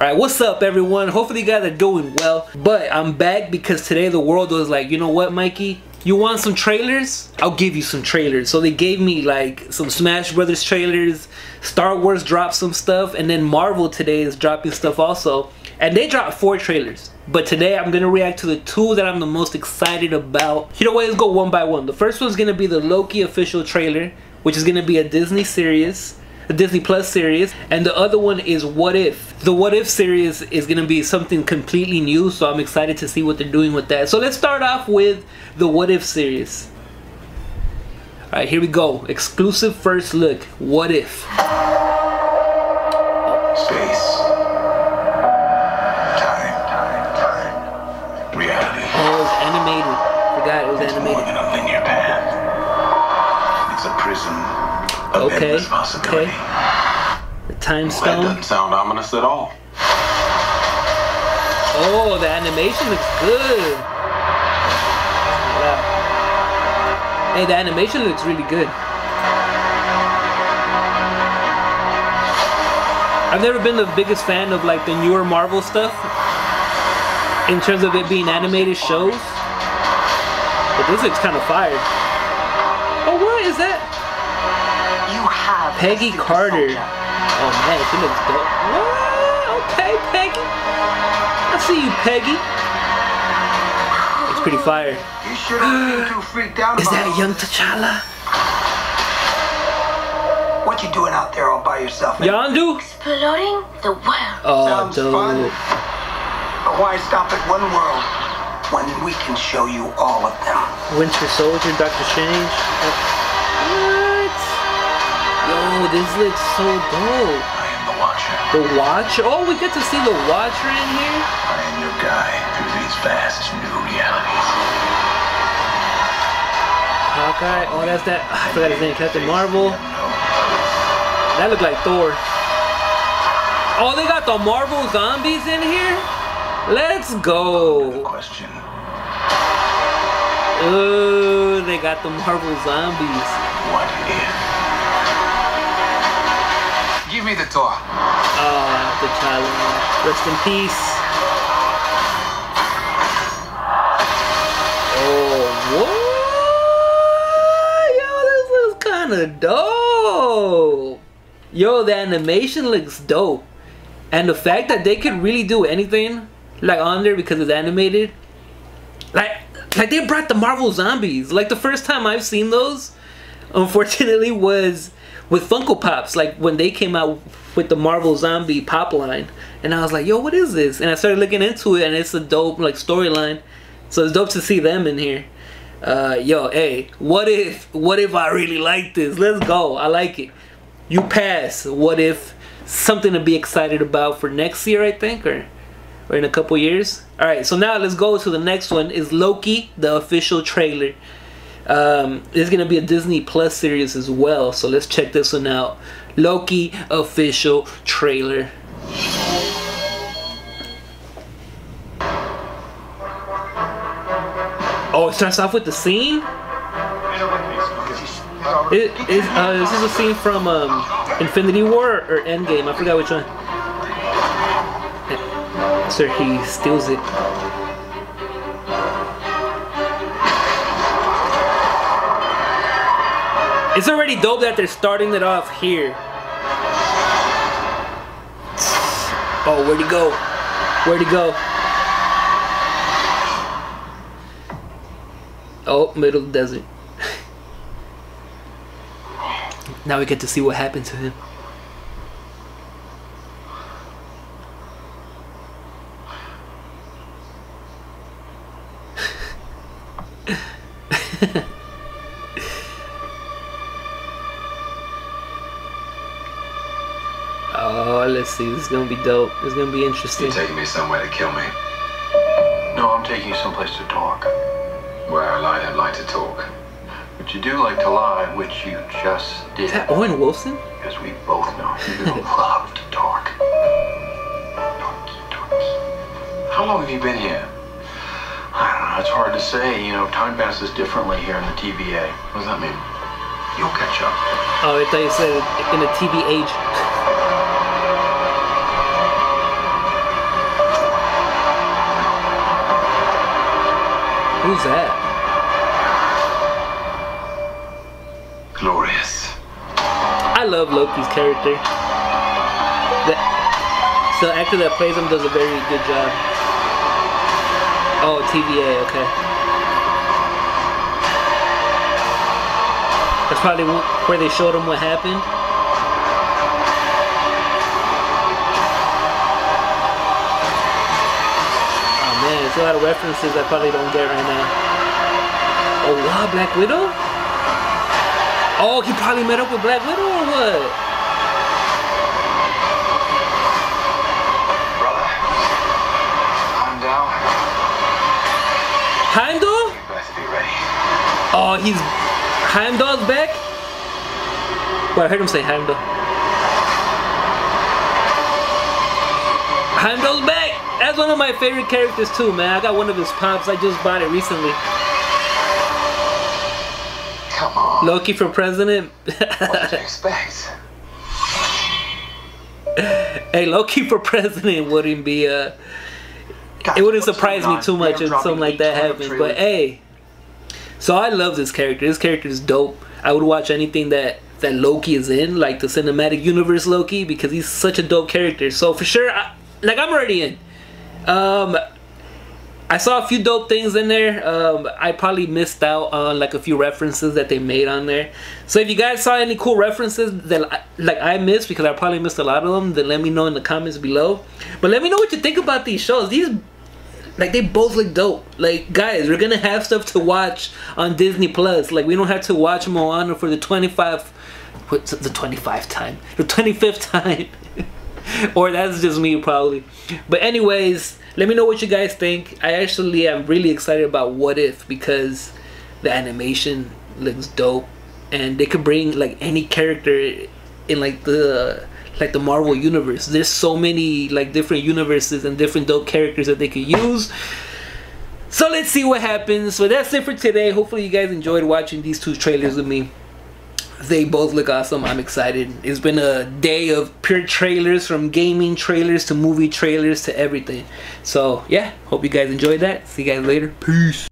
Alright, what's up everyone? Hopefully you guys are doing well. But I'm back because today the world was like, you know what Mikey? You want some trailers? I'll give you some trailers. So they gave me like some Smash Brothers trailers, Star Wars dropped some stuff, and then Marvel today is dropping stuff also. And they dropped four trailers. But today I'm gonna react to the two that I'm the most excited about. You know what, let's go one by one. The first one's gonna be the Loki official trailer, which is gonna be a Disney series the Disney Plus series, and the other one is What If. The What If series is gonna be something completely new, so I'm excited to see what they're doing with that. So let's start off with the What If series. Alright, here we go. Exclusive first look. What If. Okay, possibility. The Time That Stone. doesn't sound ominous at all. Oh, the animation looks good. Wow. Hey, the animation looks really good. I've never been the biggest fan of like the newer Marvel stuff in terms of it being animated shows. But this looks kind of fire. Oh, what is that? You have Peggy Carter. soldier. Oh man, she looks dope. What? Okay, Peggy. I see you, Peggy. It's pretty fire. You shouldn't be too freaked out Is about that all young this. T'Challa? What you doing out there all by yourself? Yondu? Exploding the world. Oh, Sounds fun. But why stop at one world when we can show you all of them? Winter Soldier, Doctor Strange. What? This looks so dope. I am the Watcher. The Watcher. Oh, we get to see the Watcher in here. I am your guide through these vast new realities. Hawkeye. Oh, that's that. I forgot his name. Captain Marvel. That looked like Thor. Oh, they got the Marvel zombies in here? Let's go. question. Ooh, they got the Marvel zombies. What if? Give me the tour. Ah, the T'Challa. Rest in peace. Oh, what? Yo, this looks kind of dope. Yo, the animation looks dope. And the fact that they could really do anything like on there because it's animated. Like, like they brought the Marvel zombies. Like the first time I've seen those, unfortunately, was with Funko Pops. Like when they came out with the Marvel Zombie pop line, and I was like, "Yo, what is this?" And I started looking into it, and it's a dope like storyline. So it's dope to see them in here. Uh, yo, hey, what if, what if I really like this? Let's go. I like it. You pass. What if something to be excited about for next year? I think or or in a couple years. All right, so now let's go to the next one. Is Loki the official trailer? Um, it's gonna be a Disney Plus series as well. So let's check this one out. Loki official trailer. Oh, it starts off with the scene. It, is, uh, this is a scene from um, Infinity War or Endgame. I forgot which one. Sir, he steals it. It's already dope that they're starting it off here. Oh, where'd he go? Where'd he go? Oh, middle desert. now we get to see what happened to him. Let's see. This is gonna be dope. This is gonna be interesting. You're taking me somewhere to kill me. No, I'm taking you someplace to talk. Where I lie, don't like to talk. But you do like to lie, which you just did. Is that Owen Wilson? Because we both know you love to talk. How long have you been here? I don't know, it's hard to say. You know, time passes differently here in the TVA. What does that mean? You'll catch up. Oh, I thought you said in a TV age. Who's that? Glorious. I love Loki's character. The, so the actor that plays him does a very good job. Oh, TVA, okay. That's probably where they showed him what happened. A lot of references I probably don't get right now. Oh wow, Black Widow? Oh, he probably met up with Black Widow or what? Brother. Heimdall. Heimdall? You better be ready. Oh, he's Heimdall's back. Well, I heard him say Heimdall. Heimdall's back. That's one of my favorite characters too, man. I got one of his pops. I just bought it recently. Come on. Loki for president. What did you expect? hey, Loki for president wouldn't be uh it wouldn't surprise me too much if something like that happens. But hey, so I love this character. This character is dope. I would watch anything that that Loki is in, like the cinematic universe Loki, because he's such a dope character. So for sure, I, like I'm already in. Um, I saw a few dope things in there. Um, I probably missed out on like a few references that they made on there. So if you guys saw any cool references that like I missed because I probably missed a lot of them, then let me know in the comments below. But let me know what you think about these shows. These like they both look dope. Like guys, we're gonna have stuff to watch on Disney Plus. Like we don't have to watch Moana for the 25 what's the 25th time? The 25th time. or that's just me probably. But anyways, let me know what you guys think. I actually am really excited about What If because the animation looks dope and they could bring like any character in like the like the Marvel universe. There's so many like different universes and different dope characters that they could use. So let's see what happens. So that's it for today. Hopefully you guys enjoyed watching these two trailers with me. They both look awesome. I'm excited. It's been a day of pure trailers from gaming trailers to movie trailers to everything. So yeah, hope you guys enjoyed that. See you guys later. Peace.